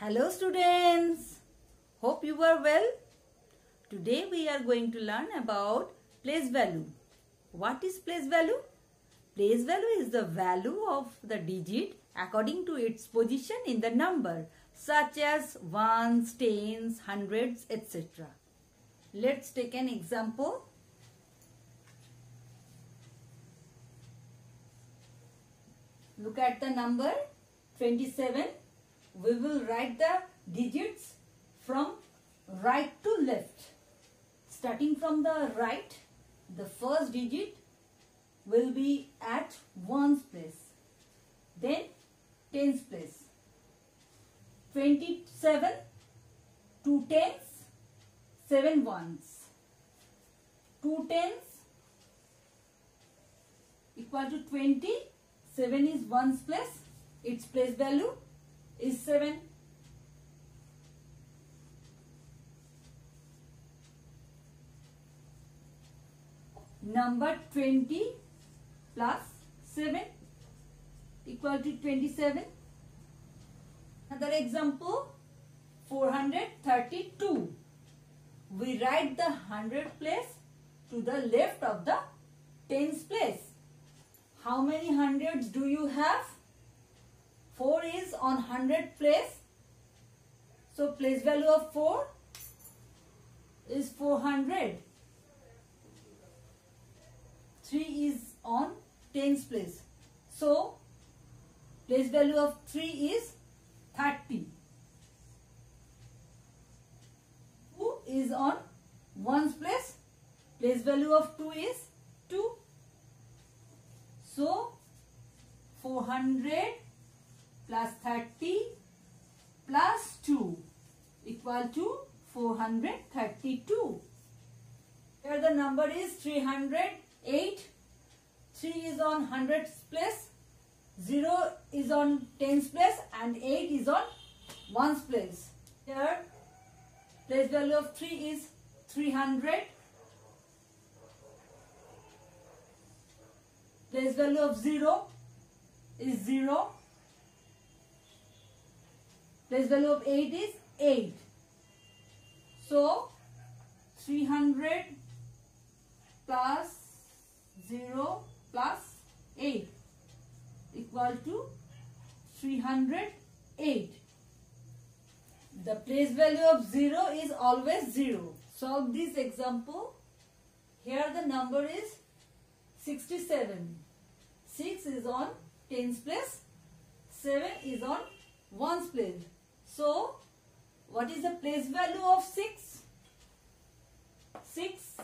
Hello students. Hope you are well. Today we are going to learn about place value. What is place value? Place value is the value of the digit according to its position in the number such as ones, tens, hundreds, etc. Let's take an example. Look at the number 27 we will write the digits from right to left. Starting from the right, the first digit will be at ones place. Then tens place. 27, two tens, seven ones. Two tens equal to 20. 7 is ones place. Its place value is 7. Number 20 plus 7 equal to 27. Another example 432. We write the hundred place to the left of the tens place. How many hundreds do you have? 4 is on 100 place. So place value of 4 is 400. 3 is on tens place. So place value of 3 is 30. 2 is on ones place. Place value of 2 is 2. So 400 plus 30 plus 2 equal to 432. Here the number is 308. 3 is on hundreds place, 0 is on tens place and 8 is on ones place. Here place value of 3 is 300. Place value of 0 is 0 place value of 8 is 8. So 300 plus 0 plus 8 equal to 308. The place value of 0 is always 0. Solve this example. Here the number is 67. 6 is on tens place. 7 is on ones place. So, what is the place value of 6? 6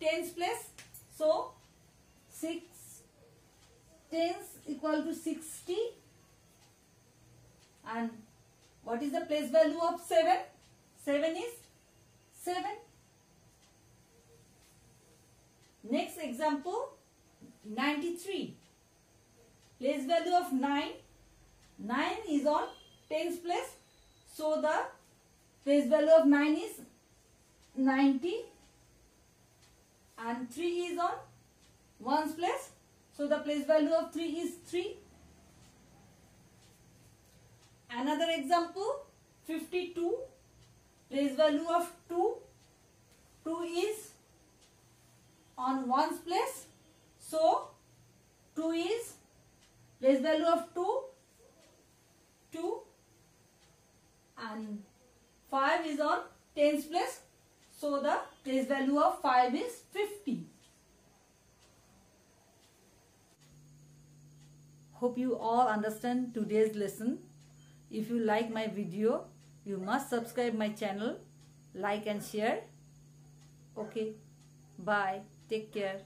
tens place. So, 6 tens equal to 60. And what is the place value of 7? 7 is 7. Next example, 93. Place value of 9. 9 is on tens place. So the place value of 9 is 90 and 3 is on ones place. So the place value of 3 is 3. Another example 52 place value of 2. 2 is on ones place. So 2 is place value of 2 2 and 5 is on tens place. So the place value of 5 is 50. Hope you all understand today's lesson. If you like my video, you must subscribe my channel, like and share. Okay, bye. Take care.